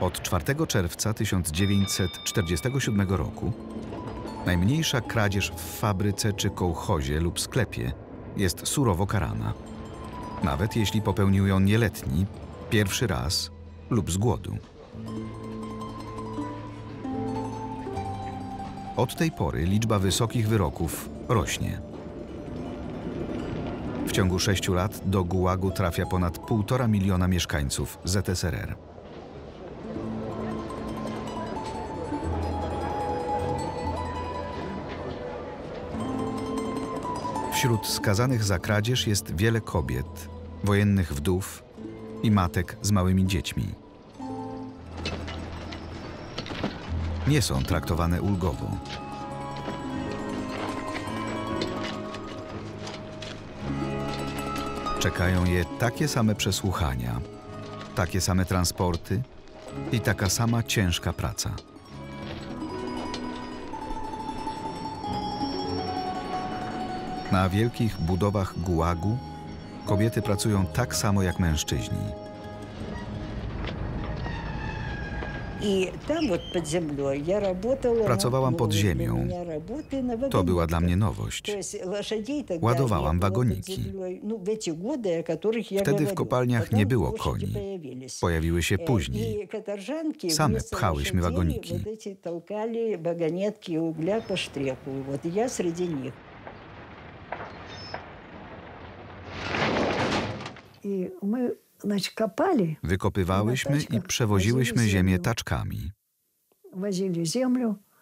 Od 4 czerwca 1947 roku najmniejsza kradzież w fabryce czy kołchozie lub sklepie jest surowo karana. Nawet jeśli popełnił ją nieletni, pierwszy raz lub z głodu. Od tej pory liczba wysokich wyroków rośnie. W ciągu sześciu lat do Gułagu trafia ponad półtora miliona mieszkańców ZSRR. Wśród skazanych za kradzież jest wiele kobiet, wojennych wdów i matek z małymi dziećmi. Nie są traktowane ulgowo. Czekają je takie same przesłuchania, takie same transporty i taka sama ciężka praca. Na wielkich budowach gułagu kobiety pracują tak samo jak mężczyźni. Pracowałam pod ziemią. To była dla mnie nowość. Ładowałam wagoniki. Wtedy w kopalniach nie było koni. Pojawiły się później. Same pchałyśmy wagoniki. Wykopywałyśmy i przewoziłyśmy ziemię taczkami.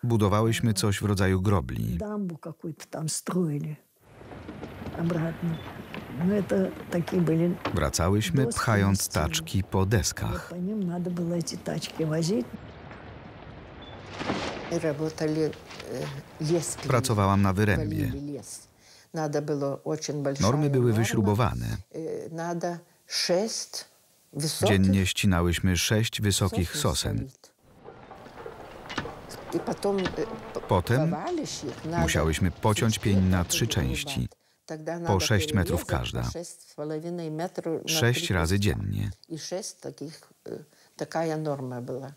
Budowałyśmy coś w rodzaju grobli. Wracałyśmy pchając taczki po deskach. Pracowałam na wyrębie. Normy były wyśrubowane. Dziennie ścinałyśmy sześć wysokich sosen. Potem musiałyśmy pociąć pień na trzy części, po sześć metrów każda, sześć razy dziennie.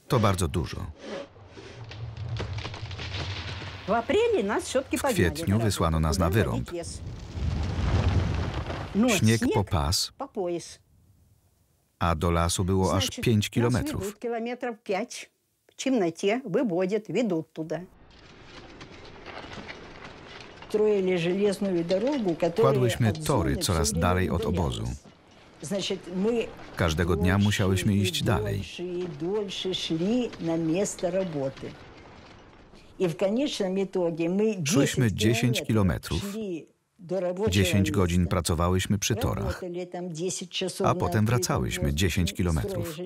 To bardzo dużo. W kwietniu wysłano nas na wyrąb. Śnieg po pas, по пояс. a do lasu było aż Значит, 5 нас kilometrów. ведут километров пять. В темноте выводят, ведут туда. Строили железную дорогу, которая Kładłyśmy от tory зоны coraz всё время dalej od удалялась. obozu. Значит, мы Każdego dnia дольше musiałyśmy и iść dalej. I w końcu my Szłyśmy 10 kilometrów. 10 godzin pracowałyśmy przy torach, a potem wracałyśmy 10 kilometrów.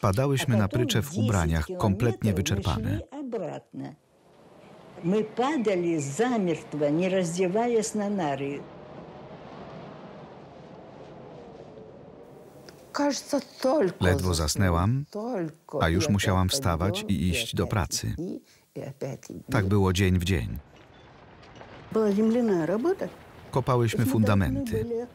Padałyśmy na prycze w ubraniach, kompletnie wyczerpane. My padali zamiertwa, nie rozdziewając na nary. Ledwo zasnęłam, a już musiałam wstawać i iść do pracy. иди, и опять иди. Tak było dzień w dzień. Была земляная работа. Kopałyśmy Мы должны fundamenty. были,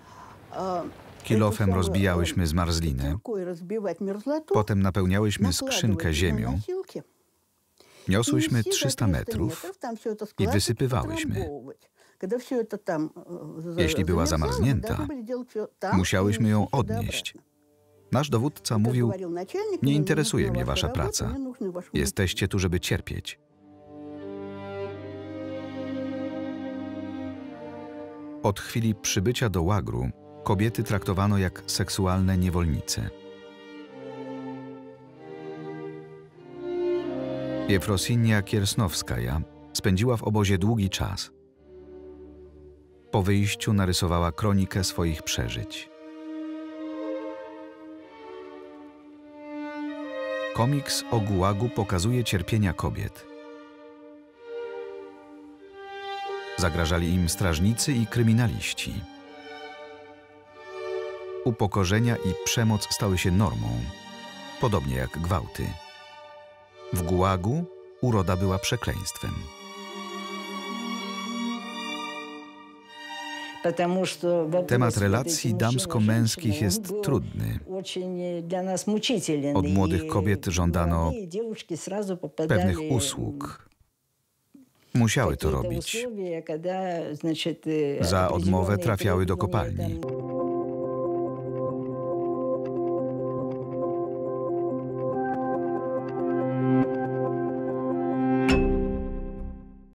а, Kilofem эту самую, rozbijałyśmy а, zmarzlinę. киркой разбивать мерзлоту, Potem napełniałyśmy накладывать skrzynkę на ziemią. носилки и Niosłyśmy нести за 300 metrów metrów, tam всё это i składać, wysypywałyśmy. przetrąbować. Kiedy всё это tam, e, za- Jeśli była zamierzało, zamarznięta, должны byli делать всё tam musiałyśmy i ją нести сюда odnieść. обратно. Nasz dowódca Jak mówił, говорил начальник, nie мне interesuje нужна mnie ваша wasza работа, praca. мне нужны ваши Jesteście tu, żeby cierpieć. Od chwili przybycia do łagru kobiety traktowano jak seksualne niewolnice. Jefrosinia Kiersnowskaja spędziła w obozie długi czas. Po wyjściu narysowała kronikę swoich przeżyć. Komiks o Gułagu pokazuje cierpienia kobiet. Zagrażali im strażnicy i kryminaliści. Upokorzenia i przemoc stały się normą, podobnie jak gwałty. W Gułagu uroda była przekleństwem. Temat relacji damsko-męskich jest trudny. Od młodych kobiet żądano pewnych usług, musiały to robić. Za odmowę trafiały do kopalni.